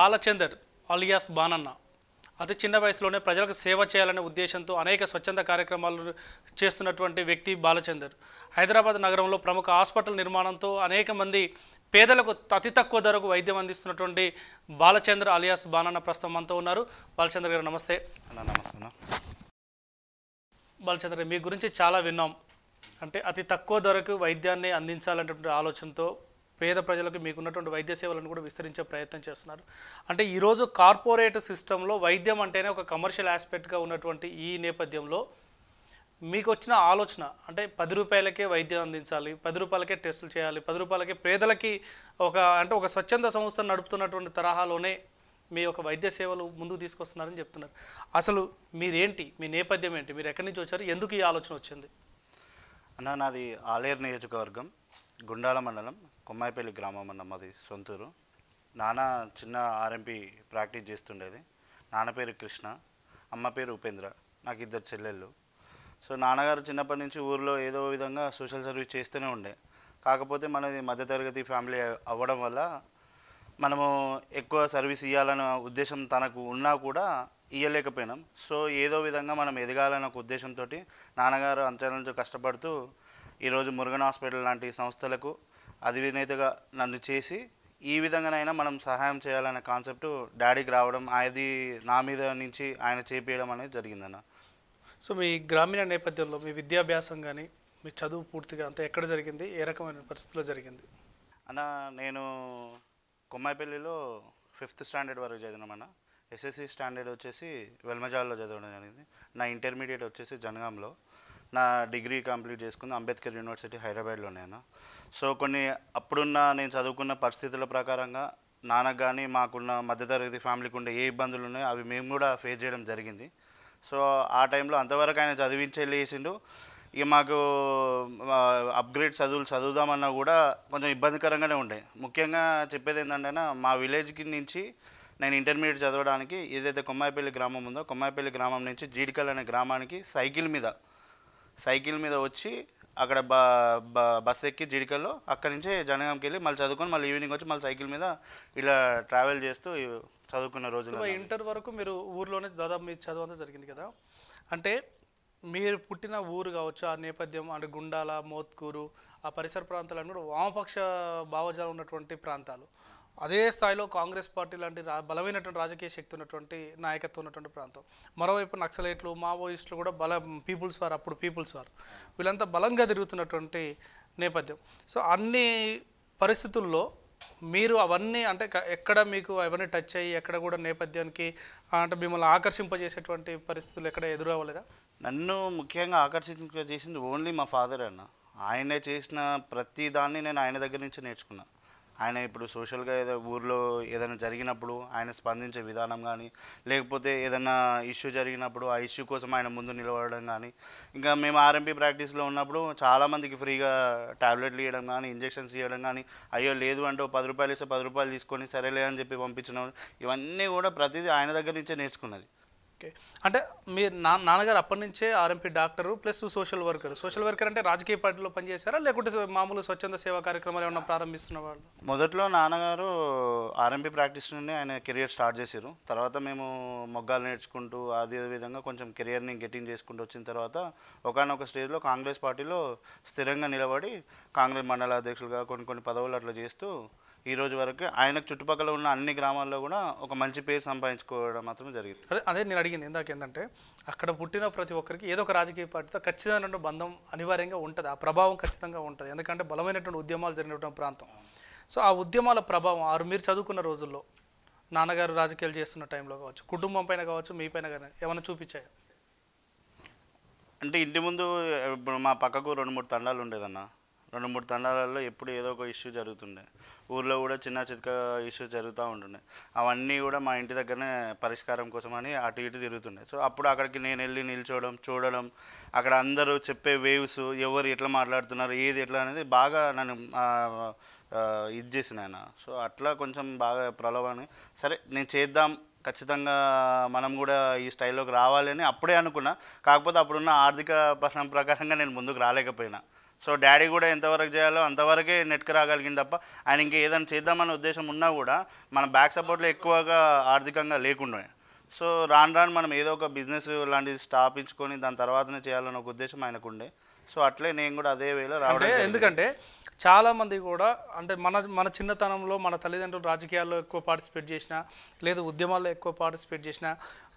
Balachander alias బానన్న. అతి చిన్న వయసులోనే ప్రజలకు సేవ చేయాలనే ఉద్దేశంతో అనేక స్వచ్ఛంద కార్యక్రమాలు చేస్తున్నటువంటి వ్యక్తి బాలచందర్. హైదరాబాద్ నగరంలో ప్రముఖ హాస్పిటల్ నిర్మాణంతో అనేక మంది పేదలకు అతి తక్కువ ధరకు వైద్యం అందిస్తున్నటువంటి బాలచంద్ర అలియాస్ బానన్న ప్రస్తుతం మనతో ఉన్నారు. బాలచంద్ర గారు నమస్తే. అన్న నమస్తే బాలచంద్ర మీ గురించి చాలా విన్నాం. అంటే అతి తక్కువ ధరకు వైద్యాన్ని అందించాలనేటువంటి ఆలోచనతో పేద ప్రజలకు మీకున్నటువంటి వైద్య సేవలను కూడా విస్తరించే ప్రయత్నం చేస్తున్నారు. అంటే ఈరోజు కార్పొరేట్ సిస్టంలో వైద్యం అంటేనే ఒక కమర్షియల్ ఆస్పెక్ట్గా ఉన్నటువంటి ఈ నేపథ్యంలో మీకు వచ్చిన ఆలోచన అంటే పది రూపాయలకే వైద్యం అందించాలి పది రూపాయలకే టెస్టులు చేయాలి పది రూపాయలకే పేదలకి ఒక అంటే ఒక స్వచ్ఛంద సంస్థ నడుపుతున్నటువంటి తరహాలోనే మీ యొక్క వైద్య సేవలు ముందుకు తీసుకొస్తున్నారని చెప్తున్నారు. అసలు మీరేంటి మీ నేపథ్యం ఏంటి మీరు ఎక్కడి నుంచి వచ్చారు ఎందుకు ఈ ఆలోచన వచ్చింది? అన్న నాది ఆలేరు నియోజకవర్గం గుండాల మండలం కొమ్మాయిపల్లి గ్రామం అన్న మాది సొంతూరు. నాన్న చిన్న ఆర్ఎంపీ ప్రాక్టీస్ చేస్తుండేది. నాన్న పేరు కృష్ణ అమ్మ పేరు ఉపేంద్ర నాకు ఇద్దరు చెల్లెళ్ళు. సో నాన్నగారు చిన్నప్పటి నుంచి ఊర్లో ఏదో విధంగా సోషల్ సర్వీస్ చేస్తూనే ఉండే. కాకపోతే మనది మధ్యతరగతి ఫ్యామిలీ అవ్వడం వల్ల మనము ఎక్కువ సర్వీస్ ఇవ్వాలన్న ఉద్దేశం తనకు ఉన్నా కూడా ఇవ్వలేకపోయినాం సో ఏదో విధంగా మనం ఎదగాలన్న ఒక ఉద్దేశంతో నాన్నగారు అంచెల నుంచి కష్టపడుతూ ఈరోజు మురుగన్ హాస్పిటల్ లాంటి సంస్థలకు అధినేతగా నన్ను చేసి ఈ విధంగానైనా మనం సహాయం చేయాలనే కాన్సెప్ట్ డాడీకి రావడం అది నా మీద నుంచి ఆయన చేపించడం అనేది జరిగిందన్న. సో మీ గ్రామీణ నేపథ్యంలో మీ విద్యాభ్యాసం కానీ మీ చదువు పూర్తిగా అంతా ఎక్కడ జరిగింది? ఏ రకమైన పరిస్థితుల్లో జరిగింది? అన్న నేను కొమ్మాయిపల్లిలో ఫిఫ్త్ స్టాండర్డ్ వరకు చదివినామన్న ఎస్ఎస్సి స్టాండర్డ్ వచ్చేసి వెల్మజాల్లో చదవడం జరిగింది. నా ఇంటర్మీడియట్ వచ్చేసి జనగాంలో. నా డిగ్రీ కంప్లీట్ చేసుకుంది. అంబేద్కర్ యూనివర్సిటీ హైదరాబాద్లో నేను సో కొన్ని అప్పుడున్న నేను చదువుకున్న పరిస్థితుల ప్రకారంగా నాన్నకు కానీ మాకున్న మధ్యతరగతి ఫ్యామిలీకి ఉండే ఏ ఇబ్బందులు ఉన్నాయో అవి మేము కూడా ఫేస్ చేయడం జరిగింది. సో ఆ టైంలో అంతవరకు ఆయన చదివించేసిండు ఇక మాకు అప్గ్రేడ్ చదువులు చదువుదామన్నా కూడా కొంచెం ఇబ్బందికరంగానే ఉండే. ముఖ్యంగా చెప్పేది ఏంటంటే మా విలేజ్కి నుంచి నేను ఇంటర్మీడియట్ చదవడానికి ఏదైతే కొమ్మాయిపల్లి గ్రామం ఉందో కొమ్మాయిపల్లి గ్రామం నుంచి జీడికల్ అనే గ్రామానికి సైకిల్ మీద సైకిల్ మీద వచ్చి అక్కడ బ బస్ ఎక్కి జీడికల్లో అక్కడి నుంచే జనగాంకి వెళ్ళి మళ్ళీ చదువుకొని మళ్ళీ ఈవినింగ్ వచ్చి మళ్ళీ సైకిల్ మీద ఇలా ట్రావెల్ చేస్తూ చదువుకున్న రోజులు సో ఇంటర్ వరకు మీరు ఊర్లోనే దాదాపు మీ చదువు అంతా జరిగింది కదా? అంటే మీరు పుట్టిన ఊరు కావచ్చు ఆ నేపథ్యం అంటే గుండాల మోత్కూరు ఆ పరిసర ప్రాంతాలన్నీ కూడా వామపక్ష భావజాలం ఉన్నటువంటి ప్రాంతాలు. అదే స్థాయిలో కాంగ్రెస్ పార్టీ లాంటి రా బలమైనటువంటి రాజకీయ శక్తి ఉన్నటువంటి నాయకత్వం ఉన్నటువంటి ప్రాంతం. మరోవైపు నక్సలైట్లు మావోయిస్టులు కూడా బల పీపుల్స్ వారు అప్పుడు పీపుల్స్ వారు. వీళ్ళంతా బలంగా తిరుగుతున్నటువంటి నేపథ్యం. సో అన్ని పరిస్థితుల్లో మీరు అవన్నీ అంటే ఎక్కడ మీకు అవన్నీ టచ్ అయ్యి ఎక్కడ కూడా నేపథ్యానికి అంటే మిమ్మల్ని ఆకర్షింపజేసేటువంటి పరిస్థితులు ఎక్కడ ఎదురవ్వలేదా? నన్ను ముఖ్యంగా ఆకర్షింపజేసింది ఓన్లీ మా ఫాదర్ అన్న. ఆయనే చేసిన ప్రతి దాన్ని నేను ఆయన దగ్గర నుంచి నేర్చుకున్నాను ఆయన ఇప్పుడు సోషల్గా ఏదో ఊర్లో ఏదైనా జరిగినప్పుడు ఆయన స్పందించే విధానం కానీ లేకపోతే ఏదైనా ఇష్యూ జరిగినప్పుడు ఆ ఇష్యూ కోసం ఆయన ముందు నిలబడడం కానీ ఇంకా మేము ఆర్ఎంపీ ప్రాక్టీస్లో ఉన్నప్పుడు చాలామందికి ఫ్రీగా టాబ్లెట్లు ఇవ్వడం కానీ ఇంజెక్షన్స్ ఇవ్వడం కానీ అయ్యో లేదు అంటే పది రూపాయలు ఇస్తే పది రూపాయలు తీసుకొని సరేలే అని చెప్పి పంపించడం ఇవన్నీ కూడా ప్రతిదీ ఆయన దగ్గర నుంచే నేర్చుకున్నది. ఓకే. అంటే మీరు నా నాన్నగారు అప్పటి నుంచే RMP doctor plus social worker. Social worker అంటే రాజకీయ పార్టీలో పనిచేశారా? లేకుంటే మామూలు స్వచ్ఛంద సేవా కార్యక్రమాలు ఏమైనా ప్రారంభిస్తున్న వాళ్ళు? మొదట్లో నాన్నగారు ఆర్ఎంపీ ప్రాక్టీస్ నుండి ఆయన కెరియర్ స్టార్ట్ చేశారు తర్వాత మేము మొగ్గాలు నేర్చుకుంటూ అదే విధంగా కొంచెం కెరియర్ని గెటింగ్ చేసుకుంటూ వచ్చిన తర్వాత ఒకనొక స్టేజ్లో కాంగ్రెస్ పార్టీలో స్థిరంగా నిలబడి కాంగ్రెస్ మండల అధ్యక్షులుగా కొన్ని కొన్ని పదవులు అట్లా చేస్తూ ఈ రోజు వరకు ఆయనకు చుట్టుపక్కల ఉన్న అన్ని గ్రామాల్లో కూడా ఒక మంచి పేరు సంపాదించుకోవడం మాత్రం జరిగింది. అదే అదే నేను అడిగింది ఇందాక ఏంటంటే అక్కడ పుట్టిన ప్రతి ఒక్కరికి ఏదో ఒక రాజకీయ పార్టీతో ఖచ్చితమైనటువంటి బంధం అనివార్యంగా ఉంటుంది. ఆ ప్రభావం ఖచ్చితంగా ఉంటుంది. ఎందుకంటే బలమైనటువంటి ఉద్యమాలు జరిగినటువంటి ప్రాంతం. సో ఆ ఉద్యమాల ప్రభావం ఆరు మీరు చదువుకున్న రోజుల్లో నాన్నగారు రాజకీయాలు చేస్తున్న టైంలో కావచ్చు కుటుంబం పైన కావచ్చు మీ పైన కానీ ఏమైనా చూపించాయా? అంటే ఇంటి ముందు మా పక్కకు రెండు మూడు తండాలు ఉండేదన్న. రెండు మూడు తండాలలో ఎప్పుడు ఏదో ఒక ఇష్యూ జరుగుతుండే. ఊర్లో కూడా చిన్న చితక ఇష్యూ జరుగుతూ ఉంటుండే. అవన్నీ కూడా మా ఇంటి దగ్గరనే పరిష్కారం కోసమని అటు ఇటు తిరుగుతుండే. సో అప్పుడు అక్కడికి నేను వెళ్ళి నిల్చోవడం చూడడం అక్కడ అందరూ చెప్పే వేవ్స్ ఎవరు ఎట్లా మాట్లాడుతున్నారు ఏది ఎట్లా అనేది బాగా నన్ను ఇది చేసిన ఆయన. సో అట్లా కొంచెం బాగా ప్రలోభాన్ని. సరే నేను చేద్దాం ఖచ్చితంగా మనం కూడా ఈ స్టైల్లోకి రావాలని అప్పుడే అనుకున్నా. కాకపోతే అప్పుడున్న ఆర్థిక ప్రశ్న ప్రకారంగా నేను ముందుకు రాలేకపోయినా. సో డాడీ కూడా ఎంతవరకు చేయాలో అంతవరకే నెట్కి రాగలిగింది తప్ప ఆయన ఇంకా ఏదైనా చేద్దామనే ఉద్దేశం ఉన్నా కూడా మన బ్యాక్ సపోర్ట్లో ఎక్కువగా ఆర్థికంగా లేకుండా. సో రాను రాను మనం ఏదో ఒక బిజినెస్ లాంటిది స్థాపించుకొని దాని తర్వాతనే చేయాలన్న ఒక ఉద్దేశం ఆయనకు ఉండే సో అట్లే నేను కూడా అదే వేలో రావడం. ఎందుకంటే చాలా మంది కూడా అంటే మన మన చిన్నతనంలో మన తల్లిదండ్రులు రాజకీయాల్లో ఎక్కువ పార్టిసిపేట్ చేసిన లేదు ఉద్యమాల్లో ఎక్కువ పార్టిసిపేట్ చేసిన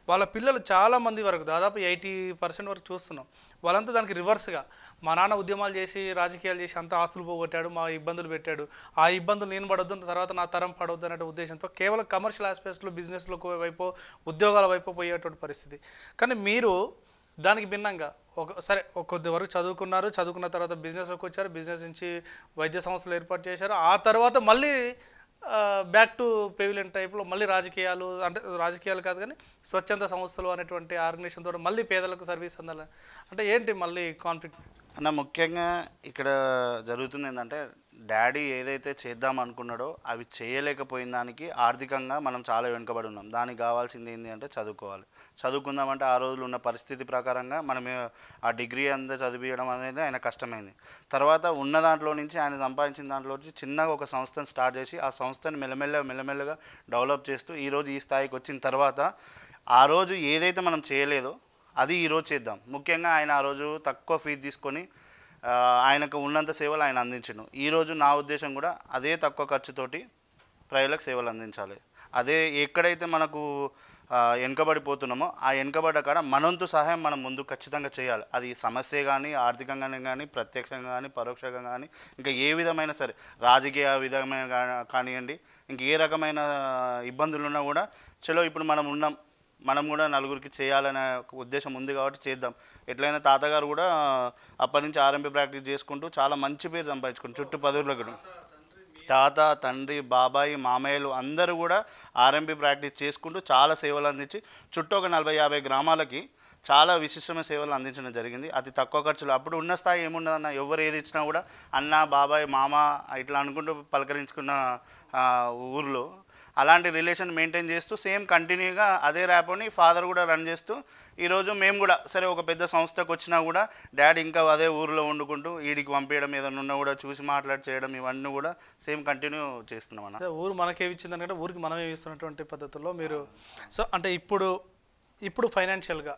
వాళ్ళ పిల్లలు చాలా మంది వరకు దాదాపు ఎయిటీ పర్సెంట్ వరకు చూస్తున్నాం. వాళ్ళంతా దానికి రివర్స్గా మా నాన్న ఉద్యమాలు చేసి రాజకీయాలు చేసి అంత ఆస్తులు పోగొట్టాడు మా ఇబ్బందులు పెట్టాడు. ఆ ఇబ్బందులు నేను పడొద్దు తర్వాత నా తరం పడొద్దు అనే ఉద్దేశంతో కేవలం కమర్షియల్ ఆస్పెక్ట్స్లో బిజినెస్లో వైపు ఉద్యోగాల వైపు పోయేటువంటి పరిస్థితి. కానీ మీరు దానికి భిన్నంగా ఒక సరే ఒక కొద్ది వరకు చదువుకున్నారు చదువుకున్న తర్వాత బిజినెస్లోకి వచ్చారు బిజినెస్ నుంచి వైద్య సంస్థలు ఏర్పాటు చేశారు ఆ తర్వాత మళ్ళీ బ్యాక్ టు పెవిలియన్ టైప్లో మళ్ళీ రాజకీయాలు అంటే రాజకీయాలు కాదు కానీ స్వచ్ఛంద సంస్థలు అనేటువంటి ఆర్గనైజేషన్ ద్వారా మళ్ళీ పేదలకు సర్వీస్ అందాలి అంటే ఏంటి మళ్ళీ కాన్ఫ్లిక్ట్ అన్న ముఖ్యంగా ఇక్కడ జరుగుతుంది ఏంటంటే డాడీ ఏదైతే చేద్దాం అనుకున్నాడో అవి చేయలేకపోయిన దానికి ఆర్థికంగా మనం చాలా వెనుకబడి ఉన్నాం. దానికి కావాల్సింది ఏంటి అంటే చదువుకోవాలి. చదువుకుందామంటే ఆ రోజులు ఉన్న పరిస్థితి ప్రకారంగా మనం ఆ డిగ్రీ అంతా చదివించడం అనేది ఆయన కష్టమైంది. తర్వాత ఉన్న దాంట్లో నుంచి ఆయన సంపాదించిన దాంట్లో నుంచి చిన్నగా ఒక సంస్థను స్టార్ట్ చేసి ఆ సంస్థను మెల్లమెల్లగా మెల్లమెల్లగా డెవలప్ చేస్తూ ఈరోజు ఈ స్థాయికి వచ్చిన తర్వాత ఆ రోజు ఏదైతే మనం చేయలేదో అది ఈరోజు చేద్దాం. ముఖ్యంగా ఆయన ఆ రోజు తక్కువ ఫీజు తీసుకొని ఆయనకు ఉన్నంత సేవలు ఆయన అందించను. ఈరోజు నా ఉద్దేశం కూడా అదే తక్కువ ఖర్చుతోటి ప్రజలకు సేవలు అందించాలి. అదే ఎక్కడైతే మనకు వెనుకబడిపోతున్నామో ఆ వెనుకబడ్డ కాడ మనంతు సహాయం మనం ముందు ఖచ్చితంగా చేయాలి. అది సమస్య కానీ ఆర్థికంగానే కానీ ప్రత్యక్షంగా కానీ పరోక్షంగా కానీ ఇంకా ఏ విధమైన సరే రాజకీయ విధమైన కానివ్వండి ఇంక ఏ రకమైన ఇబ్బందులు ఉన్నా కూడా చలో ఇప్పుడు మనం ఉన్నాం మనం కూడా నలుగురికి చేయాలనే ఒక ఉద్దేశం ఉంది కాబట్టి చేద్దాం. ఎట్లయినా తాతగారు కూడా అప్పటి నుంచి ఆర్ఎంపీ ప్రాక్టీస్ చేసుకుంటూ చాలా మంచి పేరు సంపాదించుకుంటారు చుట్టూ పదువులో కూడా. తాత తండ్రి బాబాయి మామయ్యలు అందరూ కూడా ఆర్ఎంపీ ప్రాక్టీస్ చేసుకుంటూ చాలా సేవలు అందించి చుట్టూ ఒక నలభై యాభై గ్రామాలకి చాలా విశిష్టమైన సేవలు అందించడం జరిగింది. అతి తక్కువ ఖర్చులో. అప్పుడు ఉన్న స్థాయి ఏముండదన్న ఎవరు ఏది ఇచ్చినా కూడా అన్న బాబాయ్ మామ ఇట్లా అనుకుంటూ పలకరించుకున్న ఊర్లో అలాంటి రిలేషన్ మెయింటైన్ చేస్తూ సేమ్ కంటిన్యూగా అదే ర్యాప్ని ఫాదర్ కూడా రన్ చేస్తూ ఈరోజు మేము కూడా సరే ఒక పెద్ద సంస్థకు వచ్చినా కూడా డాడీ ఇంకా అదే ఊరిలో వండుకుంటూ వీడికి పంపించడం ఏదైనా ఉన్నా కూడా చూసి మాట్లాడి చేయడం ఇవన్నీ కూడా సేమ్ కంటిన్యూ చేస్తున్నాం అన్న. ఊరు మనకేమి ఇచ్చింది ఊరికి మనమే ఇస్తున్నటువంటి పద్ధతుల్లో మీరు సో అంటే ఇప్పుడు ఇప్పుడు ఫైనాన్షియల్గా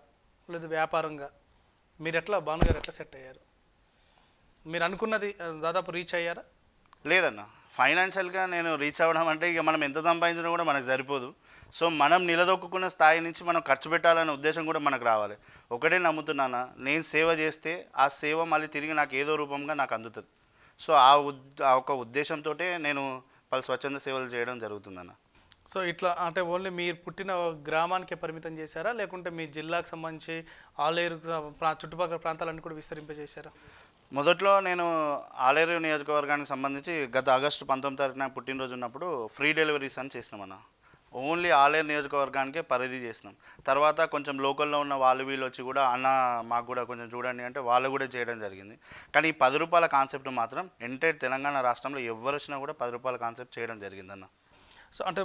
లేదు వ్యాపారంగా. మీరు ఎట్లా భానుగారు ఎట్లా సెట్ అయ్యారు? మీరు అనుకున్నది దాదాపు రీచ్ అయ్యారా? లేదన్న. ఫైనాన్షియల్గా నేను రీచ్ అవ్వడం అంటే ఇక మనం ఎంత సంపాదించినా కూడా మనకు సరిపోదు. సో మనం నిలదొక్కున్న స్థాయి నుంచి మనం ఖర్చు పెట్టాలనే ఉద్దేశం కూడా మనకు రావాలి. ఒకటే నమ్ముతున్నానా నేను సేవ చేస్తే ఆ సేవ మళ్ళీ తిరిగి నాకు ఏదో రూపంగా నాకు అందుతుంది. సో ఆ ఉద్ ఆ ఒక ఉద్దేశంతో నేను పలు స్వచ్ఛంద సేవలు చేయడం జరుగుతుందన్న. సో ఇట్లా అంటే ఓన్లీ మీరు పుట్టిన గ్రామానికే పరిమితం చేశారా? లేకుంటే మీ జిల్లాకు సంబంధించి ఆలేరు ప్రా- చుట్టుపక్కల ప్రాంతాలన్నీ కూడా విస్తరింపజేశారా? మొదట్లో నేను ఆలేరు నియోజకవర్గానికి సంబంధించి గత ఆగస్టు పంతొమ్మిది తారీఖున పుట్టినరోజు ఉన్నప్పుడు ఫ్రీ డెలివరీస్ అని చేసినామన్న ఓన్లీ ఆలేరు నియోజకవర్గానికే పరిధి చేసినాం. తర్వాత కొంచెం లోకల్లో ఉన్న వాళ్ళు వీళ్ళు వచ్చి కూడా అన్న మాకు కూడా కొంచెం చూడండి అంటే వాళ్ళు కూడా చేయడం జరిగింది. కానీ ఈ పది రూపాయల కాన్సెప్ట్ మాత్రం ఎంటైర్ తెలంగాణ రాష్ట్రంలో ఎవరు వచ్చినా కూడా పది రూపాయల కాన్సెప్ట్ చేయడం జరిగిందన్న. సో అంటే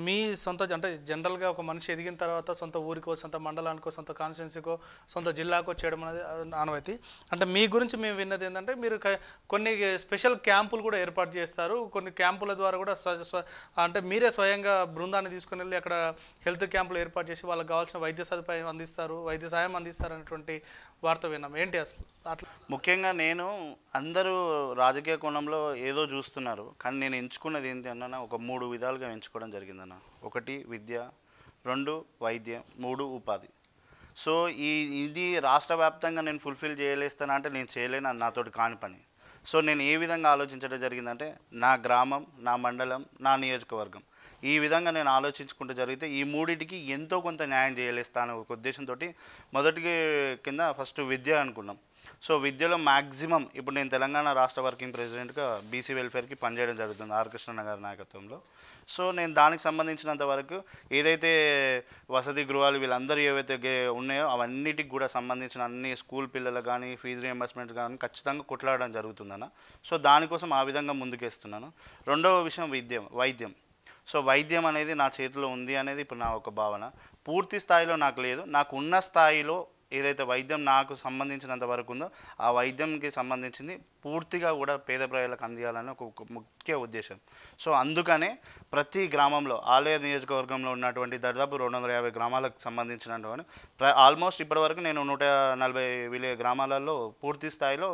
మీ సొంత అంటే జనరల్గా ఒక మనిషి ఎదిగిన తర్వాత సొంత ఊరికో సొంత మండలానికో సొంత కాన్స్టిట్యున్సీకో సొంత జిల్లాకో చేయడం అనేది ఆనవాయితీ. అంటే మీ గురించి మేము విన్నది ఏంటంటే మీరు కొన్ని స్పెషల్ క్యాంపులు కూడా ఏర్పాటు చేస్తారు. కొన్ని క్యాంపుల ద్వారా కూడా స్వ స్వ- అంటే మీరే స్వయంగా బృందాన్ని తీసుకుని వెళ్ళి అక్కడ హెల్త్ క్యాంపులు ఏర్పాటు చేసి వాళ్ళకి కావాల్సిన వైద్య సదుపాయం అందిస్తారు వైద్య సాయం అందిస్తారు అనేటువంటి వార్త విన్నాం. ఏంటి అసలు? అట్లా ముఖ్యంగా నేను అందరూ రాజకీయ కోణంలో ఏదో చూస్తున్నారు. కానీ నేను ఎంచుకున్నది ఏంటి అన్న ఒక మూడు విధాలుగా ఎంచుకోవడం జరిగిందన్న. ఒకటి విద్య రెండు వైద్యం మూడు ఉపాధి. సో ఈ ఇది రాష్ట్ర వ్యాప్తంగా నేను ఫుల్ఫిల్ చేయలేస్తానా అంటే నేను చేయలేను అది నాతోటి కాని పని. సో నేను ఏ విధంగా ఆలోచించడం జరిగిందంటే నా గ్రామం నా మండలం నా నియోజకవర్గం. ఈ విధంగా నేను ఆలోచించుకుంటూ జరిగితే ఈ మూడింటికి ఎంతో కొంత న్యాయం చేయలేస్తాను ఒక ఉద్దేశంతో మొదటికి కింద ఫస్ట్ విద్య అనుకున్నాం. సో విద్యలో మ్యాక్సిమం ఇప్పుడు నేను తెలంగాణ రాష్ట్ర వర్కింగ్ ప్రెసిడెంట్గా బీసీ వెల్ఫేర్కి పనిచేయడం జరుగుతుంది ఆర్ కృష్ణ గారి నాయకత్వంలో. సో నేను దానికి సంబంధించినంత వరకు ఏదైతే వసతి గృహాలు వీళ్ళందరూ ఏవైతే ఉన్నాయో అవన్నిటికి కూడా సంబంధించిన అన్ని స్కూల్ పిల్లలకు కానీ ఫీజు రియంబర్స్మెంట్ కానీ ఖచ్చితంగా కొట్లాడడం జరుగుతుందన్న. సో దానికోసం ఆ విధంగా ముందుకేస్తున్నాను. రెండవ విషయం విద్యం వైద్యం. సో వైద్యం అనేది నా చేతిలో ఉంది అనేది ఇప్పుడు నా ఒక భావన. పూర్తి స్థాయిలో నాకు లేదు. నాకు ఉన్న స్థాయిలో ఏదైతే వైద్యం నాకు సంబంధించినంత వరకు ఉందో ఆ వైద్యంకి సంబంధించింది పూర్తిగా కూడా పేద ప్రజలకు అందియాలని ఒక ముఖ్య ఉద్దేశం. సో అందుకనే ప్రతి గ్రామంలో ఆలేరు నియోజకవర్గంలో ఉన్నటువంటి దాదాపు రెండు వందల యాభై గ్రామాలకు సంబంధించినటువంటి ప్ర ఆల్మోస్ట్ ఇప్పటివరకు నేను నూట నలభై విలే గ్రామాలలో పూర్తి స్థాయిలో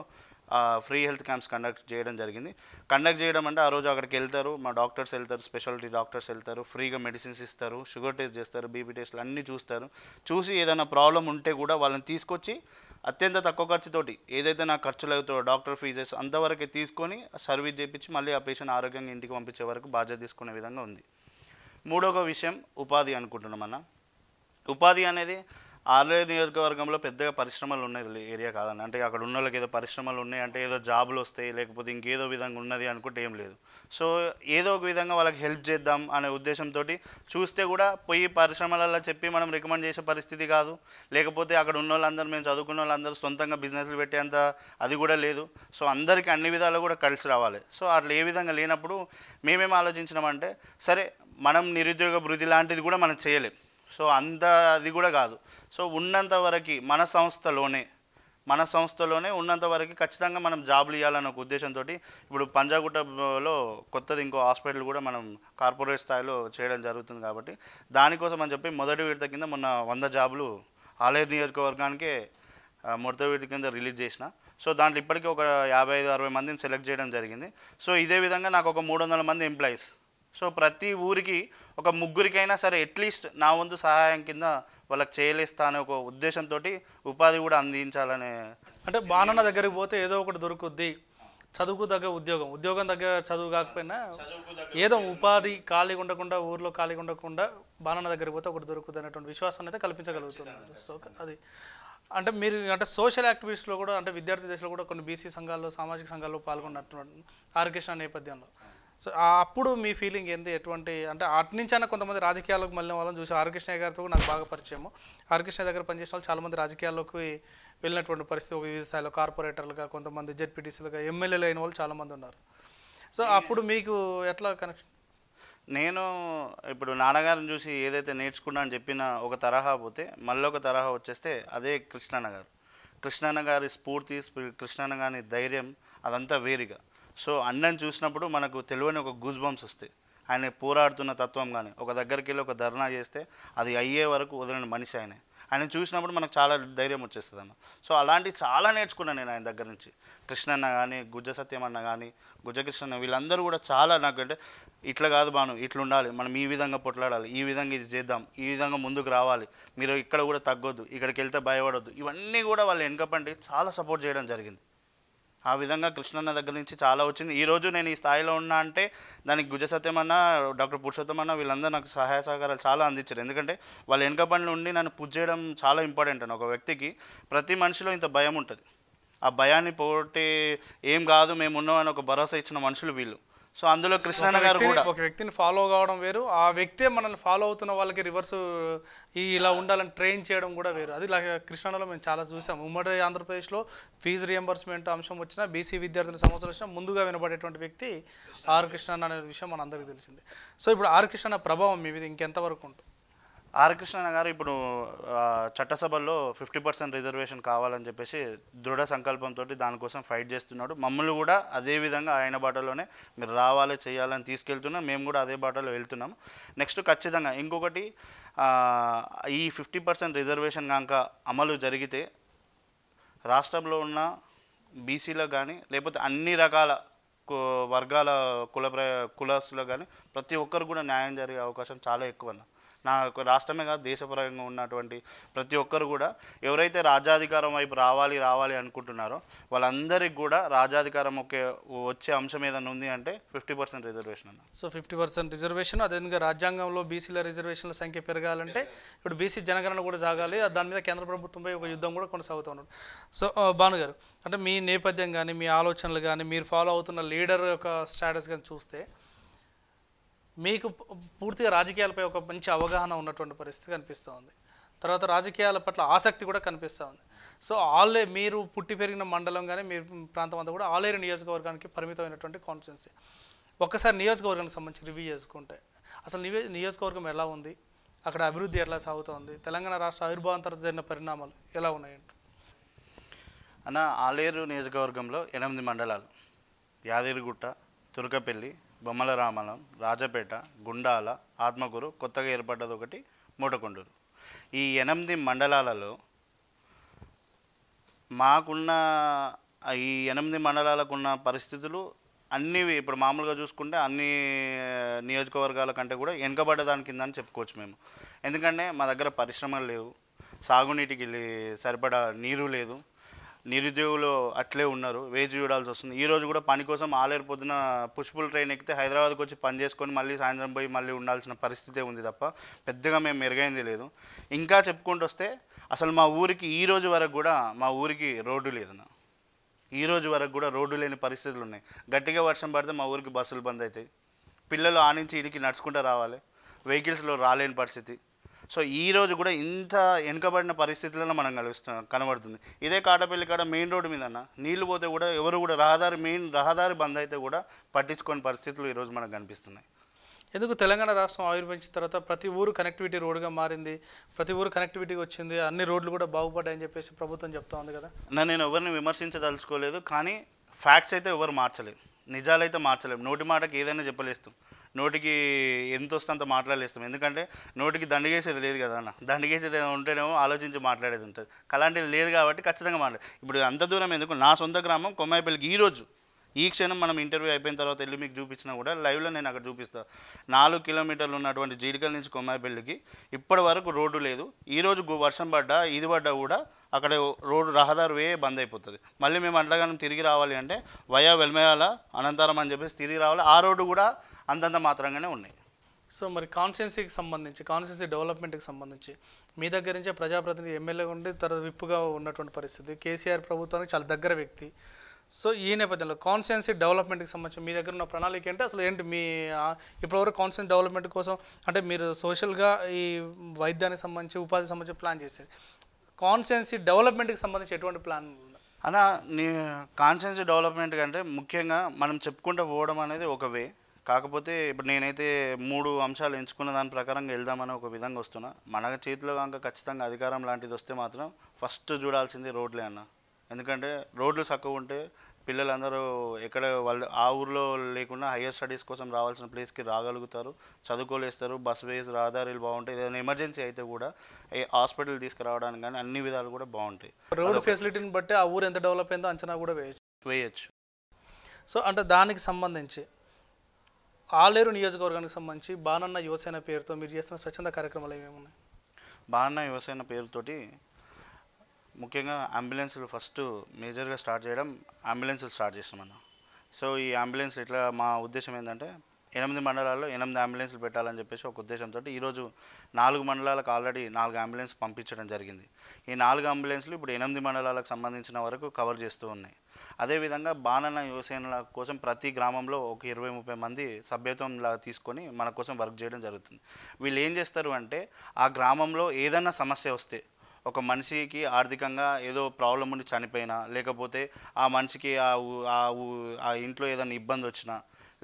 ఫ్రీ హెల్త్ క్యాంప్స్ కండక్ట్ చేయడం జరిగింది. కండక్ట్ చేయడం అంటే ఆ రోజు అక్కడికి వెళ్తారు మా డాక్టర్స్ వెళ్తారు స్పెషాలిటీ డాక్టర్స్ వెళ్తారు ఫ్రీగా మెడిసిన్స్ ఇస్తారు షుగర్ టెస్ట్ చేస్తారు బీపీ టెస్ట్లు అన్నీ చూస్తారు. చూసి ఏదైనా ప్రాబ్లం ఉంటే కూడా వాళ్ళని తీసుకొచ్చి అత్యంత తక్కువ ఖర్చుతోటి ఏదైతే నా ఖర్చులు అవుతాయో డాక్టర్ ఫీజెస్ అంతవరకే తీసుకొని సర్వీస్ చేయించి మళ్ళీ ఆ పేషెంట్ ఆరోగ్యంగా ఇంటికి పంపించే వరకు బాధ్యత తీసుకునే విధంగా ఉంది. మూడవ విషయం ఉపాధి అనుకుంటున్నాం అన్న. ఉపాధి అనేది ఆర్లేరు నియోజకవర్గంలో పెద్దగా పరిశ్రమలు ఉన్నది ఏరియా కాదండి అంటే అక్కడ ఉన్న వాళ్ళకి ఏదో పరిశ్రమలు ఉన్నాయి అంటే ఏదో జాబులు వస్తాయి లేకపోతే ఇంకేదో విధంగా ఉన్నది అనుకుంటే ఏం లేదు. సో ఏదో ఒక విధంగా వాళ్ళకి హెల్ప్ చేద్దాం అనే ఉద్దేశంతో చూస్తే కూడా పోయి పరిశ్రమలలో చెప్పి మనం రికమెండ్ చేసే పరిస్థితి కాదు. లేకపోతే అక్కడ ఉన్న వాళ్ళందరూ మేము చదువుకున్న వాళ్ళందరూ సొంతంగా బిజినెస్లు పెట్టేంత అది కూడా లేదు. సో అందరికీ అన్ని విధాలు కూడా కలిసి రావాలి. సో అట్లా ఏ విధంగా లేనప్పుడు మేమేం ఆలోచించినామంటే సరే మనం నిరుద్యోగ వృద్ధి లాంటిది కూడా మనం చేయలేం. సో అంత అది కూడా కాదు. సో ఉన్నంత వరకు మన సంస్థలోనే మన సంస్థలోనే ఉన్నంత వరకు ఖచ్చితంగా మనం జాబులు ఇవ్వాలన్న ఒక ఉద్దేశంతో ఇప్పుడు పంజాగుట్టలో కొత్తది ఇంకో హాస్పిటల్ కూడా మనం కార్పొరేట్ స్థాయిలో చేయడం జరుగుతుంది కాబట్టి దానికోసం అని చెప్పి మొదటి విడత కింద మొన్న వంద జాబులు ఆలయ నియోజకవర్గానికే మొదటి విడత కింద రిలీజ్ చేసిన. సో దాంట్లో ఇప్పటికీ ఒక యాభై ఐదు అరవై మందిని సెలెక్ట్ చేయడం జరిగింది. సో ఇదే విధంగా నాకు ఒక మూడు వందల మంది ఎంప్లాయీస్ సో ప్రతి ఊరికి ఒక ముగ్గురికైనా సరే అట్లీస్ట్ నా వంతు సహాయం కింద వాళ్ళకి చేయలేస్తా అనే ఒక ఉద్దేశంతో ఉపాధి కూడా అందించాలనే అంటే బాణన్న దగ్గరికి పోతే ఏదో ఒకటి దొరుకుద్ది. చదువుకు తగ్గ ఉద్యోగం. ఉద్యోగం దగ్గర చదువు కాకపోయినా ఏదో ఉపాధి ఖాళీగా ఉండకుండా ఊర్లో ఖాళీగా ఉండకుండా బాణన్న దగ్గరికి పోతే ఒకటి దొరుకుతుంది అనేటువంటి విశ్వాసాన్ని అయితే కల్పించగలుగుతున్నారు. సో అది అంటే మీరు అంటే సోషల్ యాక్టివిటీస్లో కూడా అంటే విద్యార్థి దశలో కూడా కొన్ని బీసీ సంఘాల్లో సామాజిక సంఘాల్లో పాల్గొన్నటువంటి ఆర్కెస్ట్రా నేపథ్యంలో. సో అప్పుడు మీ ఫీలింగ్ ఏంది? ఎటువంటి అంటే అటు నుంచి అయినా కొంతమంది రాజకీయాలకు మళ్ళీ వాళ్ళని చూసి హరికృష్ణ గారితో నాకు బాగా పరిచయము ఆర్కృష్ణ దగ్గర పనిచేసిన వాళ్ళు చాలామంది రాజకీయాల్లోకి వెళ్ళినటువంటి పరిస్థితి ఒక వివిధ స్థాయిలో కార్పొరేటర్లుగా కొంతమంది జెడ్పీటీసీలుగా ఎమ్మెల్యేలు అయిన వాళ్ళు చాలామంది ఉన్నారు. సో అప్పుడు మీకు ఎట్లా కనెక్షన్ నేను ఇప్పుడు నాన్నగారిని చూసి ఏదైతే నేర్చుకున్నా అని చెప్పిన ఒక తరహా పోతే మళ్ళీ ఒక తరహా వచ్చేస్తే అదే కృష్ణన్న గారు. కృష్ణన్న గారి స్ఫూర్తి స్పి- కృష్ణన్న గారి ధైర్యం అదంతా వేరుగా. సో అన్నని చూసినప్పుడు మనకు తెలివని ఒక గూజ్ బంప్స్ వస్తాయి. ఆయన పోరాడుతున్న తత్వం కానీ ఒక దగ్గరికి వెళ్ళి ఒక ధర్నా చేస్తే అది అయ్యే వరకు వదిలిన మనిషి ఆయన. ఆయన చూసినప్పుడు మనకు చాలా ధైర్యం వచ్చేస్తుంది అన్న సో అలాంటివి చాలా నేర్చుకున్నాను నేను ఆయన దగ్గర నుంచి. కృష్ణన్న కానీ గుజ్జ సత్యం అన్న కానీ గుజ్జ వీళ్ళందరూ కూడా చాలా నాకు అంటే ఇట్లా కాదు బాను ఇట్లా ఉండాలి మనం ఈ విధంగా పొట్లాడాలి ఈ విధంగా ఇది చేద్దాం ఈ విధంగా ముందుకు రావాలి మీరు ఇక్కడ కూడా తగ్గొద్దు ఇక్కడికి వెళ్తే భయపడొద్దు ఇవన్నీ కూడా వాళ్ళు వెనకపండి చాలా సపోర్ట్ చేయడం జరిగింది. ఆ విధంగా కృష్ణన్న దగ్గర నుంచి చాలా వచ్చింది. ఈరోజు నేను ఈ స్థాయిలో ఉన్నా అంటే దానికి గుజ అన్న డాక్టర్ పురుషోత్తం అన్న వీళ్ళందరూ నాకు సహాయ సహకారాలు చాలా అందించారు. ఎందుకంటే వాళ్ళ వెనుక పనులు ఉండి నన్ను పూజ చేయడం చాలా ఇంపార్టెంట్ అని ఒక వ్యక్తికి ప్రతి మనిషిలో ఇంత భయం ఉంటుంది. ఆ భయాన్ని పోగొట్టి ఏం కాదు మేము ఉన్నామని ఒక భరోసా ఇచ్చిన మనుషులు వీళ్ళు. సో అందులో కృష్ణన్న గారు కూడా. ఒక వ్యక్తిని ఫాలో కావడం వేరు. ఆ వ్యక్తే మనల్ని ఫాలో అవుతున్న వాళ్ళకి రివర్స్ ఈ ఇలా ఉండాలని ట్రైన్ చేయడం కూడా వేరు. అది ఇలా కృష్ణాలో మేము చాలా చూసాం. ఉమ్మడి ఆంధ్రప్రదేశ్లో ఫీజు రియంబర్స్మెంట్ అంశం వచ్చినా బీసీ విద్యార్థుల సమస్యలు వచ్చినా ముందుగా వినపడేటువంటి వ్యక్తి ఆర్ కృష్ణ అనే విషయం మనందరికీ తెలిసింది. సో ఇప్పుడు ఆర్ కృష్ణ ప్రభావం మీ మీద ఇంకెంతవరకు ఉంటుంది? ఆర్ కృష్ణ గారు ఇప్పుడు చట్టసభలో చట్టసభల్లో ఫిఫ్టీ పర్సెంట్ రిజర్వేషన్ కావాలని చెప్పేసి దృఢ సంకల్పంతో దానికోసం ఫైట్ చేస్తున్నాడు. మమ్మల్ని కూడా అదే విధంగా ఆయన బాటలోనే మీరు రావాలి చేయాలని తీసుకెళ్తున్నాం. మేము కూడా అదే బాటలో వెళ్తున్నాం. నెక్స్ట్ ఖచ్చితంగా ఇంకొకటి ఈ ఫిఫ్టీ పర్సెంట్ రిజర్వేషన్ కనుక అమలు జరిగితే రాష్ట్రంలో ఉన్న బీసీలో కానీ లేకపోతే అన్ని రకాల కు- వర్గాల కుల ప్ర కులస్తులకు కానీ ప్రతి ఒక్కరు కూడా న్యాయం జరిగే అవకాశం చాలా ఎక్కువ అన్న. నాకు రాష్ట్రమే కాదు దేశపరంగా ఉన్నటువంటి ప్రతి ఒక్కరు కూడా ఎవరైతే రాజ్యాధికారం వైపు రావాలి రావాలి అనుకుంటున్నారో వాళ్ళందరికీ కూడా రాజ్యాధికారం ఒకే వచ్చే అంశం ఏదైనా ఉంది అంటే ఫిఫ్టీ పర్సెంట్ రిజర్వేషన్ అన్న. సో ఫిఫ్టీ పర్సెంట్ రిజర్వేషన్ అదేవిధంగా రాజ్యాంగంలో బీసీల రిజర్వేషన్ల సంఖ్య పెరగాలంటే ఇప్పుడు బీసీ జనగణన కూడా సాగాలి దాని మీద కేంద్ర ప్రభుత్వంపై ఒక యుద్ధం కూడా కొనసాగుతూ ఉన్నాడు సో భానుగారు అంటే మీ నేపథ్యం కానీ మీ ఆలోచనలు కానీ మీరు ఫాలో అవుతున్న లీడర్ యొక్క స్టాటస్ కానీ చూస్తే మీకు పూ- పూర్తిగా రాజకీయాలపై ఒక మంచి అవగాహన ఉన్నటువంటి పరిస్థితి కనిపిస్తూ ఉంది. తర్వాత రాజకీయాల పట్ల ఆసక్తి కూడా కనిపిస్తూ ఉంది. సో ఆలే మీరు పుట్టి పెరిగిన మండలం కానీ మీ ప్రాంతం అంతా కూడా ఆలేరు నియోజకవర్గానికి పరిమితమైనటువంటి కాన్స్టిట్యున్సీ. ఒక్కసారి నియోజకవర్గానికి సంబంధించి రివ్యూ చేసుకుంటే అసలు నివే నియోజకవర్గం ఎలా ఉంది? అక్కడ అభివృద్ధి ఎలా సాగుతోంది? తెలంగాణ రాష్ట్ర ఆవిర్భావంతరం జరిగిన పరిణామాలు ఎలా ఉన్నాయంట అన్న ఆలేరు నియోజకవర్గంలో ఎనిమిది మండలాలు. యాదగిరిగుట్ట తురకపల్లి బొమ్మల రామలం రాజపేట గుండాల ఆత్మకూరు కొత్తగా ఏర్పడ్డది ఒకటి మూటకొండూరు. ఈ ఎనిమిది మండలాలలో మాకున్న ఈ ఎనిమిది మండలాలకు ఉన్న పరిస్థితులు అన్ని ఇప్పుడు మామూలుగా చూసుకుంటే అన్ని నియోజకవర్గాల కంటే కూడా వెనుకబడ్డ దాని కింద అని చెప్పుకోవచ్చు మేము. ఎందుకంటే మా దగ్గర పరిశ్రమలు లేవు సాగునీటికి సరిపడా నీరు లేదు నిరుద్యోగులు అట్లే ఉన్నారు వేచి చూడాల్సి వస్తుంది. ఈ రోజు కూడా పని కోసం ఆలేరు పొద్దున పుష్పుల్ ట్రైన్ ఎక్కితే హైదరాబాద్కి వచ్చి పని చేసుకొని మళ్ళీ సాయంత్రం పోయి మళ్ళీ ఉండాల్సిన పరిస్థితే ఉంది తప్ప పెద్దగా మేము మెరుగైంది లేదు. ఇంకా చెప్పుకుంటూ వస్తే అసలు మా ఊరికి ఈ రోజు వరకు కూడా మా ఊరికి రోడ్డు లేదన్న ఈ రోజు వరకు కూడా రోడ్డు లేని పరిస్థితులు ఉన్నాయి. గట్టిగా వర్షం పడితే మా ఊరికి బస్సులు బంద్ అవుతాయి. పిల్లలు ఆ నుంచి ఇడికి నడుచుకుంటూ రావాలి. వెహికల్స్లో రాలేని పరిస్థితి. సో ఈ రోజు కూడా ఇంత వెనుకబడిన పరిస్థితులలో మనం కలుస్తున్నాం కనబడుతుంది. ఇదే కాటపల్లి కాడ మెయిన్ రోడ్డు మీద అన్న నీళ్ళు పోతే కూడా ఎవరు కూడా రహదారి మెయిన్ రహదారి బంద్ అయితే కూడా పట్టించుకోని పరిస్థితులు ఈరోజు మనకు కనిపిస్తున్నాయి. ఎందుకు తెలంగాణ రాష్ట్రం ఆవిర్భవించిన తర్వాత ప్రతి ఊరు కనెక్టివిటీ రోడ్డుగా మారింది ప్రతి ఊరు కనెక్టివిటీ వచ్చింది అన్ని రోడ్లు కూడా బాగుపడ్డాయని చెప్పేసి ప్రభుత్వం చెప్తా ఉంది కదా? నేను ఎవరిని విమర్శించదలుచుకోలేదు కానీ ఫ్యాక్ట్స్ అయితే ఎవరు మార్చలేము నిజాలైతే మార్చలేము నోటి మాటకి ఏదైనా చెప్పలేస్తాం. నోటికి ఎంత వస్తే అంత మాట్లాడలేస్తాం. ఎందుకంటే నోటికి దండిగేసేది లేదు కదా అన్న. దండిగేసేది ఏమైనా ఉంటేనేమో ఆలోచించి మాట్లాడేది ఉంటుంది. అలాంటిది లేదు కాబట్టి ఖచ్చితంగా మాట్లాడే ఇప్పుడు అంత దూరం ఎందుకు? నా సొంత గ్రామం కొమ్మాయిపల్లికి ఈ రోజు ఈ క్షణం మనం ఇంటర్వ్యూ అయిపోయిన తర్వాత వెళ్ళి మీకు చూపించినా కూడా లైవ్లో నేను అక్కడ చూపిస్తాను నాలుగు కిలోమీటర్లు ఉన్నటువంటి జీడికల్ నుంచి కొమ్మాయిపల్లికి ఇప్పటి వరకు రోడ్డు లేదు. ఈరోజు వర్షం పడ్డా ఇది పడ్డా కూడా అక్కడ రోడ్డు రహదారి వే బంద్ అయిపోతుంది. మళ్ళీ మేము అంతగానం తిరిగి రావాలి అంటే వయా వెల్మయాల అనంతరం అని చెప్పేసి తిరిగి రావాలి. ఆ రోడ్డు కూడా అంతంత మాత్రంగానే ఉన్నాయి. సో మరి కాన్స్టిట్యున్సీకి సంబంధించి కాన్స్టిట్యున్సీ డెవలప్మెంట్కి సంబంధించి మీ దగ్గర నుంచే ప్రజాప్రతినిధి ఎమ్మెల్యే ఉండి తర్వాత విప్పుగా ఉన్నటువంటి పరిస్థితి. కేసీఆర్ ప్రభుత్వానికి చాలా దగ్గర వ్యక్తి. సో ఈ నేపథ్యంలో కాన్స్టిట్యున్సీ డెవలప్మెంట్కి సంబంధించి మీ దగ్గర ఉన్న ప్రణాళిక ఏంటి? అసలు ఏంటి మీ ఇప్పటివరకు కాన్స్టిట్యూన్ డెవలప్మెంట్ కోసం అంటే మీరు సోషల్గా ఈ వైద్యానికి సంబంధించి ఉపాధికి సంబంధించి ప్లాన్ చేసేది. కాన్స్టిట్యున్సీ డెవలప్మెంట్కి సంబంధించి ఎటువంటి ప్లాన్ ఉన్నాయి అలా నీ కాన్షియన్స్ డెవలప్మెంట్ కంటే ముఖ్యంగా మనం చెప్పుకుంటూ పోవడం అనేది ఒక వే. కాకపోతే ఇప్పుడు నేనైతే మూడు అంశాలు ఎంచుకున్న దాని ప్రకారంగా వెళ్దామని ఒక విధంగా వస్తున్నా. మన చేతిలో కనుక ఖచ్చితంగా అధికారం లాంటిది వస్తే మాత్రం ఫస్ట్ చూడాల్సింది రోడ్లే అన్న. ఎందుకంటే రోడ్లు చక్కగా ఉంటే పిల్లలందరూ ఎక్కడ వాళ్ళు ఆ ఊర్లో లేకుండా హయ్యర్ స్టడీస్ కోసం రావాల్సిన ప్లేస్కి రాగలుగుతారు చదువుకోలేస్తారు బస్ వేస్ రహదారులు బాగుంటాయి ఏదైనా ఎమర్జెన్సీ అయితే కూడా ఏ హాస్పిటల్ తీసుకురావడానికి కానీ అన్ని విధాలు కూడా బాగుంటాయి. రోడ్ ఫెసిలిటీని బట్టి ఆ ఊరు ఎంత డెవలప్ అయిందో అంచనా కూడా వేయచ్చు. వేయచ్చు. సో అంటే దానికి సంబంధించి ఆలేరు నియోజకవర్గానికి సంబంధించి బానన్న యువసేన పేరుతో మీరు చేస్తున్న స్వచ్ఛంద కార్యక్రమాలు ఏమేమి ఉన్నాయి బాన్న యువసేన పేరుతోటి ముఖ్యంగా అంబులెన్స్లు ఫస్ట్ మేజర్గా స్టార్ట్ చేయడం అంబులెన్స్లు స్టార్ట్ చేస్తాం మనం. సో ఈ అంబులెన్స్ ఇట్లా మా ఉద్దేశం ఏంటంటే ఎనిమిది మండలాల్లో ఎనిమిది అంబులెన్స్లు పెట్టాలని చెప్పేసి ఒక ఉద్దేశంతో ఈరోజు నాలుగు మండలాలకు ఆల్రెడీ నాలుగు అంబులెన్స్ పంపించడం జరిగింది. ఈ నాలుగు అంబులెన్స్లు ఇప్పుడు ఎనిమిది మండలాలకు సంబంధించిన వరకు కవర్ చేస్తూ ఉన్నాయి. అదేవిధంగా బాణన యువసేనల కోసం ప్రతి గ్రామంలో ఒక ఇరవై ముప్పై మంది సభ్యత్వంలా తీసుకొని మన కోసం వర్క్ చేయడం జరుగుతుంది. వీళ్ళు ఏం చేస్తారు అంటే ఆ గ్రామంలో ఏదైనా సమస్య వస్తే ఒక మనిషికి ఆర్థికంగా ఏదో ప్రాబ్లం ఉండి చనిపోయినా లేకపోతే ఆ మనిషికి ఆ ఆ ఊ- ఆ ఇంట్లో ఏదైనా ఇబ్బంది వచ్చినా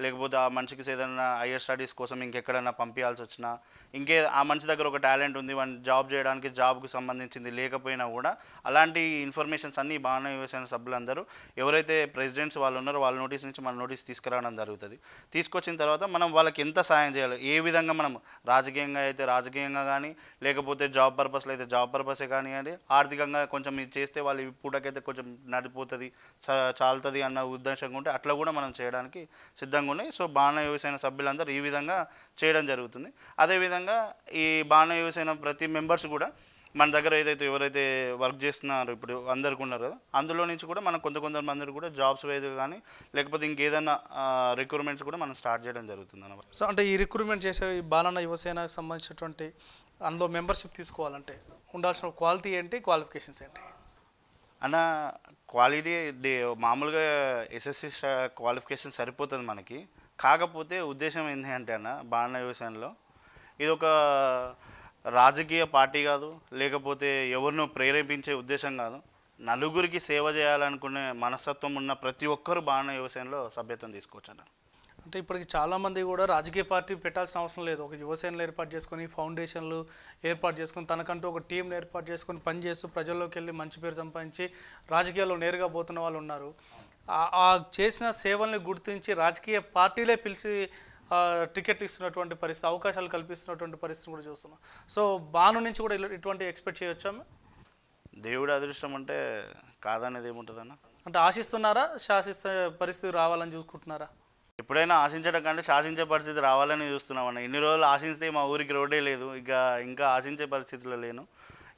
లేకపోతే ఆ మనిషికి ఏదైనా హయ్యర్ స్టడీస్ కోసం ఇంకెక్కడైనా పంపించాల్సి వచ్చినా ఇంకే ఆ మనిషి దగ్గర ఒక టాలెంట్ ఉంది వన్ జాబ్ చేయడానికి జాబ్కు సంబంధించింది లేకపోయినా కూడా అలాంటి ఇన్ఫర్మేషన్స్ అన్నీ బాగానే యువసేన సభ్యులందరూ. ఎవరైతే ప్రెసిడెంట్స్ వాళ్ళు ఉన్నారో వాళ్ళ నోటీస్ నుంచి మన నోటీస్ తీసుకురావడం జరుగుతుంది. తీసుకొచ్చిన తర్వాత మనం వాళ్ళకి ఎంత సాయం చేయాలి? ఏ విధంగా మనం రాజకీయంగా అయితే రాజకీయంగా కానీ లేకపోతే జాబ్ పర్పస్లో అయితే జాబ్ పర్పసే కానివ్వండి ఆర్థికంగా కొంచెం ఇది చేస్తే వాళ్ళు పూటకైతే కొంచెం నడిపోతుంది చాలుతుంది అన్న ఉద్దేశంగా ఉంటే అట్లా కూడా మనం చేయడానికి సిద్ధంగా ఉన్నాయి. సో బాణ యువసేన సభ్యులందరూ ఈ విధంగా చేయడం జరుగుతుంది. అదేవిధంగా ఈ బాణ యువసేన ప్రతి మెంబర్స్ కూడా మన దగ్గర ఏదైతే ఎవరైతే వర్క్ చేస్తున్నారు ఇప్పుడు అందరికి ఉన్నారు కదా అందులో నుంచి కూడా మనం కొంత కొంతమంది కూడా జాబ్స్ వైజ్ కానీ లేకపోతే ఇంకేదైనా రిక్రూట్మెంట్స్ కూడా మనం స్టార్ట్ చేయడం జరుగుతుంది అనమాట సో అంటే ఈ రిక్రూట్మెంట్ చేసే ఈ బాలన్న యువసేనకు సంబంధించినటువంటి అందులో మెంబర్షిప్ తీసుకోవాలంటే ఉండాల్సిన క్వాలిటీ ఏంటి? క్వాలిఫికేషన్స్ ఏంటి? అన్న క్వాలిటీ మామూలుగా ఎస్ఎస్సి క్వాలిఫికేషన్ సరిపోతుంది మనకి. కాకపోతే ఉద్దేశం ఏంటి అంటే అన్న బాణ వ్యవసాయంలో ఇది ఒక రాజకీయ పార్టీ కాదు లేకపోతే ఎవరినో ప్రేరేపించే ఉద్దేశం కాదు. నలుగురికి సేవ చేయాలనుకునే మనస్తత్వం ఉన్న ప్రతి ఒక్కరు బాణ వ్యవసాయంలో సభ్యత్వం తీసుకోవచ్చు అన్న అంటే ఇప్పటికి చాలామంది కూడా రాజకీయ పార్టీ పెట్టాల్సిన అవసరం లేదు. ఒక యువసేనలు ఏర్పాటు చేసుకొని ఫౌండేషన్లు ఏర్పాటు చేసుకొని తనకంటూ ఒక టీంని ఏర్పాటు చేసుకొని పనిచేస్తూ ప్రజల్లోకి వెళ్ళి మంచి పేరు సంపాదించి రాజకీయాల్లో నేరుగా పోతున్న వాళ్ళు ఉన్నారు. ఆ- చేసిన సేవల్ని గుర్తించి రాజకీయ పార్టీలే పిలిచి ఆ, టికెట్లు ఇస్తున్నటువంటి పరిస్థితి అవకాశాలు కల్పిస్తున్నటువంటి పరిస్థితి కూడా చూస్తున్నాం. సో బాను నుంచి కూడా ఇటువంటి ఎక్స్పెక్ట్ చేయొచ్చా దేవుడి అదృష్టం అంటే కాదనేది ఏముంటుందన్న? అంటే ఆశిస్తున్నారా శాసిస్తే పరిస్థితి రావాలని చూసుకుంటున్నారా? ఎప్పుడైనా ఆశించడం కంటే శాసించే పరిస్థితి రావాలని చూస్తున్నామన్న. ఇన్ని రోజులు ఆశిస్తే మా ఊరికి రోడ్డే లేదు. ఇక ఇంకా ఆశించే పరిస్థితిలో లేను.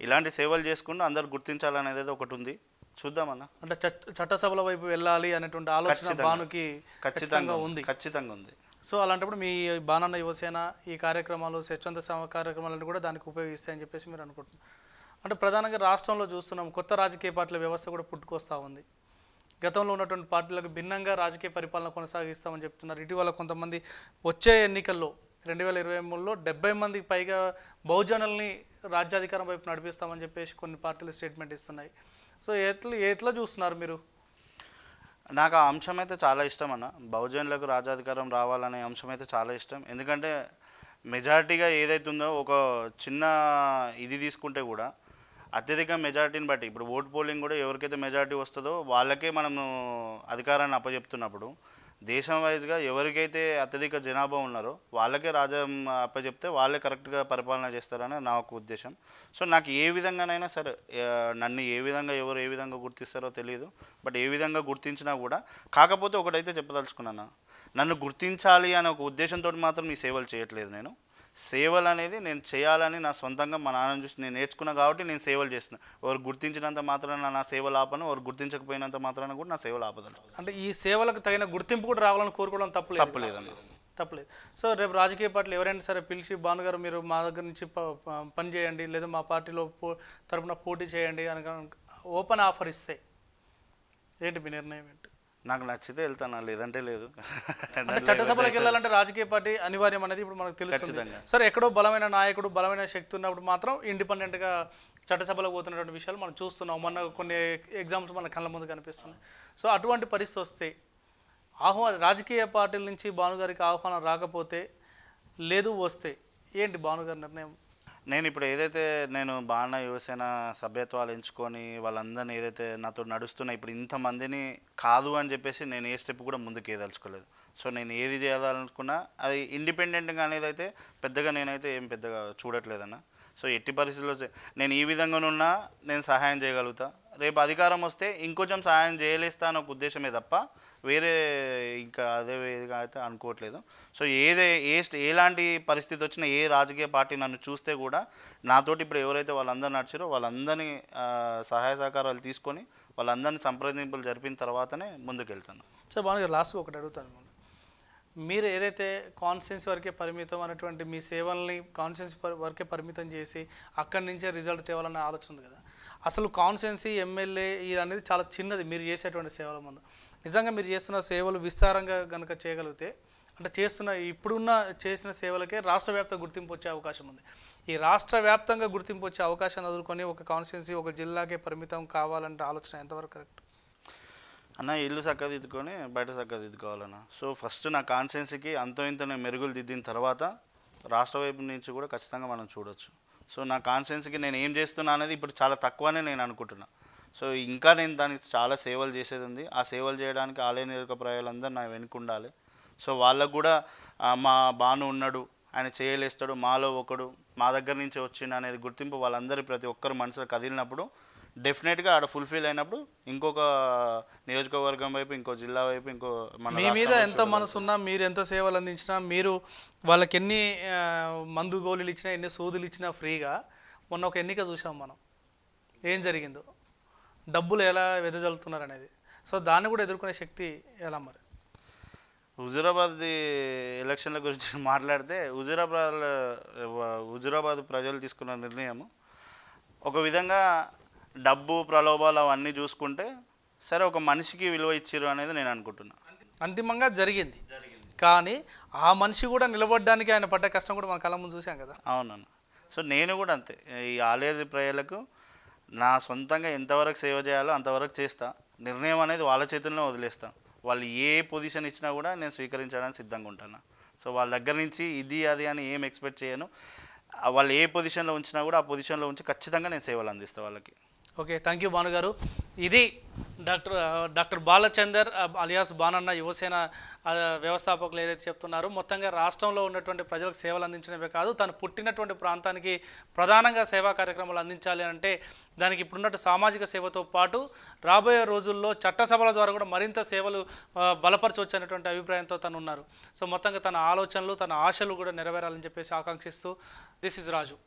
ఇలాంటి సేవలు చేసుకుంటూ అందరు గుర్తించాలనేది ఒకటి ఉంది. చూద్దామన్న అంటే చట్ చట్టసభల వైపు వెళ్ళాలి అనేటువంటి ఆలోచన. బానుకి ఖచ్చితంగా ఉంది. ఖచ్చితంగా ఉంది. సో అలాంటప్పుడు మీ బాణన్న యువసేన ఈ కార్యక్రమాలు స్వచ్ఛంద సేవ కార్యక్రమాలను కూడా దానికి ఉపయోగిస్తాయని చెప్పేసి మీరు అనుకుంటున్నారు. అంటే ప్రధానంగా రాష్ట్రంలో చూస్తున్నాం. కొత్త రాజకీయ పార్టీల వ్యవస్థ కూడా పుట్టుకొస్తూ ఉంది. గతంలో ఉన్నటువంటి పార్టీలకు భిన్నంగా రాజకీయ పరిపాలన కొనసాగిస్తామని చెప్తున్నారు. ఇటీవల కొంతమంది వచ్చే ఎన్నికల్లో రెండు వేల ఇరవై మూడులో డెబ్బై మందికి పైగా బహుజనుల్ని రాజ్యాధికారం వైపు నడిపిస్తామని చెప్పేసి కొన్ని పార్టీలు స్టేట్మెంట్ ఇస్తున్నాయి. సో ఎట్లా ఎట్లా చూస్తున్నారు మీరు? నాకు ఆ అంశం అయితే చాలా ఇష్టం అన్న. బహుజనులకు రాజాధికారం రావాలనే అంశం అయితే చాలా ఇష్టం. ఎందుకంటే మెజారిటీగా ఏదైతుందో ఒక చిన్న ఇది తీసుకుంటే కూడా అత్యధిక మెజారిటీని బట్టి ఇప్పుడు ఓట్ పోలింగ్ కూడా ఎవరికైతే మెజారిటీ వస్తుందో వాళ్ళకే మనము అధికారాన్ని అప్పచెప్తున్నప్పుడు దేశం వైజ్గా ఎవరికైతే అత్యధిక జనాభా ఉన్నారో వాళ్ళకే రాజ్యం అప్పచెప్తే వాళ్ళే కరెక్ట్గా పరిపాలన చేస్తారని నా ఒక ఉద్దేశం. సో నాకు ఏ విధంగానైనా సరే నన్ను ఏ విధంగా ఎవరు ఏ విధంగా గుర్తిస్తారో తెలియదు. బట్ ఏ విధంగా గుర్తించినా కూడా కాకపోతే ఒకటైతే చెప్పదలుచుకున్నాను. నన్ను గుర్తించాలి అనే ఒక ఉద్దేశంతో మాత్రం ఈ సేవలు చేయట్లేదు నేను. సేవలు అనేది నేను చేయాలని నా సొంతంగా మా నాన్నని చూసి నేను నేర్చుకున్నా కాబట్టి నేను సేవలు చేస్తున్నా. ఎవరు గుర్తించినంత మాత్రాన నా సేవలు ఆపను ఎవరు గుర్తించకపోయినంత మాత్రాన కూడా నా సేవలు ఆపదలు. అంటే ఈ సేవలకు తగిన గుర్తింపు కూడా రావాలని కోరుకోవడం తప్పలేదు. తప్పలేదన్న తప్పలేదు. సో రేపు రాజకీయ పార్టీలు ఎవరైనా సరే పిలిచి భానుగారు మీరు మా దగ్గర నుంచి పని చేయండి లేదా మా పార్టీలో పో తరపున పోటీ చేయండి అని ఓపెన్ ఆఫర్ ఇస్తే ఏంటి మీ నిర్ణయం ఏంటి? నాకు నచ్చితే వెళ్తాను? లేదంటే లేదు. చట్టసభలకు వెళ్ళాలంటే రాజకీయ పార్టీ అనివార్యం అనేది ఇప్పుడు మనకు తెలుస్తుంది. ఖచ్చితంగా. సరే ఎక్కడో బలమైన నాయకుడు బలమైన శక్తి ఉన్నప్పుడు మాత్రం ఇండిపెండెంట్గా చట్టసభలకు పోతున్నటువంటి విషయాలు మనం చూస్తున్నాం. మొన్న కొన్ని ఎగ్జామ్స్ మన కళ్ళ ముందు కనిపిస్తున్నాయి. సో అటువంటి పరిస్థితి వస్తే ఆహ్వాన రాజకీయ పార్టీల నుంచి భానుగారికి ఆహ్వానం రాకపోతే లేదు వస్తే ఏంటి భానుగారి నిర్ణయం? నేను ఇప్పుడు ఏదైతే నేను బాణ యువసేన సభ్యత్వాలు ఎంచుకొని వాళ్ళందరినీ ఏదైతే నాతో నడుస్తున్న ఇప్పుడు ఇంతమందిని కాదు అని చెప్పేసి నేను ఏ స్టెప్ కూడా ముందుకు ఏదలుచుకోలేదు. సో నేను ఏది చేయాలనుకున్నా అది ఇండిపెండెంట్గా అనేది అయితే పెద్దగా నేనైతే ఏం పెద్దగా చూడట్లేదన్నా. సో ఎట్టి పరిస్థితుల్లో నేను ఈ విధంగానున్నా నేను సహాయం చేయగలుగుతా. రేపు అధికారం వస్తే ఇంకొంచెం సహాయం చేయలేస్తా అనే ఒక ఉద్దేశమే తప్ప వేరే ఇంకా అదే విధంగా అయితే అనుకోవట్లేదు. సో ఏదే ఏ స్ట్- ఎలాంటి పరిస్థితి వచ్చినా ఏ రాజకీయ పార్టీ నన్ను చూస్తే కూడా నాతోటి ఇప్పుడు ఎవరైతే వాళ్ళందరూ నడిచారో వాళ్ళందరినీ సహాయ సహకారాలు తీసుకొని వాళ్ళందరినీ సంప్రదింపులు జరిపిన తర్వాతనే ముందుకు వెళ్తాను సో భానుగారు లాస్ట్గా ఒకటి అడుగుతాను. మీరు ఏదైతే కాన్స్టిట్యున్సీ వరకే పరిమితం అనేటువంటి మీ సేవల్ని కాన్స్టిట్యున్సీ వరకే పరిమితం చేసి అక్కడి నుంచే రిజల్ట్ తేవాలనే ఆలోచన ఉంది కదా. అసలు కాన్స్టిట్యున్సీ ఎమ్మెల్యే ఇది అనేది చాలా చిన్నది మీరు చేసేటువంటి సేవల ముందు. నిజంగా మీరు చేస్తున్న సేవలు విస్తారంగా కనుక చేయగలిగితే అంటే చేస్తున్న ఇప్పుడున్న చేసిన సేవలకే రాష్ట్ర వ్యాప్త గుర్తింపు వచ్చే అవకాశం ఉంది. ఈ రాష్ట్ర వ్యాప్తంగా గుర్తింపు వచ్చే అవకాశాన్ని ఎదుర్కొని ఒక కాన్స్టిట్యున్సీ ఒక జిల్లాకే పరిమితం కావాలంటే ఆలోచన ఎంతవరకు కరెక్ట్ అన్న ఇల్లు చక్కదిద్దుకొని బయట చక్కదిద్దుకోవాలన్న సో ఫస్ట్ నా కాన్సెన్సీకి అంతో ఇంత నేను మెరుగులు దిద్దిన తర్వాత రాష్ట్ర వైపు నుంచి కూడా ఖచ్చితంగా మనం చూడొచ్చు. సో నా కాన్సెన్స్కి నేను ఏం చేస్తున్నా అనేది ఇప్పుడు చాలా తక్కువనే నేను అనుకుంటున్నా. సో ఇంకా నేను దానికి చాలా సేవలు చేసేది ఉంది ఆ సేవలు చేయడానికి ఆలయ నియోజక నా వెనుక ఉండాలి. సో వాళ్ళకు కూడా మా బాను ఉన్నాడు ఆయన చేయలేస్తాడు మాలో ఒకడు మా దగ్గర నుంచి వచ్చిండు అనేది గుర్తింపు వాళ్ళందరి ప్రతి ఒక్కరు మనసులో కదిలినప్పుడు డెఫినెట్గా ఆడ ఫుల్ఫిల్ అయినప్పుడు ఇంకొక నియోజకవర్గం వైపు ఇంకో జిల్లా వైపు ఇంకో మీ మీద ఎంత మనసు ఉన్నా మీరు ఎంత సేవలు అందించినా మీరు వాళ్ళకి ఎన్ని మందు గోళీలు ఇచ్చినా ఎన్ని సూదులు ఇచ్చినా ఫ్రీగా మొన్న ఒక ఎన్నిక చూసాం మనం. ఏం జరిగిందో. డబ్బులు ఎలా వెదజల్లుతున్నారు అనేది సో దాన్ని కూడా ఎదుర్కొనే శక్తి ఎలా మరి? హుజురాబాద్ ఎలక్షన్ల గురించి మాట్లాడితే హుజురాబాద్ హుజురాబాద్ ప్రజలు తీసుకున్న నిర్ణయం ఒక విధంగా డబ్బు ప్రలోభాలు అవన్నీ చూసుకుంటే సరే ఒక మనిషికి విలువ ఇచ్చిర్రు అనేది నేను అనుకుంటున్నా. అంతిమంగా జరిగింది. కానీ ఆ మనిషి కూడా నిలబడడానికి ఆయన పడ్డ కష్టం కూడా మన కళ్ళ ముందు చూసాం కదా. అవునన్న. సో నేను కూడా అంతే. ఈ ఆలయ ప్రజలకు నా సొంతంగా ఎంతవరకు సేవ చేయాలో అంతవరకు చేస్తా. నిర్ణయం అనేది వాళ్ళ చేతుల్లో వదిలేస్తా. వాళ్ళు ఏ పొజిషన్ ఇచ్చినా కూడా నేను స్వీకరించడానికి సిద్ధంగా ఉంటాను. సో వాళ్ళ దగ్గర నుంచి ఇది అది అని ఏం ఎక్స్పెక్ట్ చేయను. వాళ్ళు ఏ పొజిషన్లో ఉంచినా కూడా ఆ పొజిషన్లో ఉంచి ఖచ్చితంగా నేను సేవలు అందిస్తాను వాళ్ళకి. ఓకే థ్యాంక్ యూ భాను గారు. ఇది doctor doctor Balachander alias బానన్న Yuvasena వ్యవస్థాపకులు ఏదైతే చెప్తున్నారో మొత్తంగా రాష్ట్రంలో ఉన్నటువంటి ప్రజలకు సేవలు అందించడమే కాదు తను పుట్టినటువంటి ప్రాంతానికి ప్రధానంగా సేవా కార్యక్రమాలు అందించాలి అంటే దానికి ఇప్పుడున్నట్టు సామాజిక సేవతో పాటు రాబోయే రోజుల్లో చట్టసభల ద్వారా కూడా మరింత సేవలు బలపరచవచ్చు అనేటువంటి అభిప్రాయంతో తను ఉన్నారు. సో మొత్తంగా తన ఆలోచనలు తన ఆశలు కూడా నెరవేరాలని చెప్పేసి ఆకాంక్షిస్తూ దిస్ ఇస్ రాజు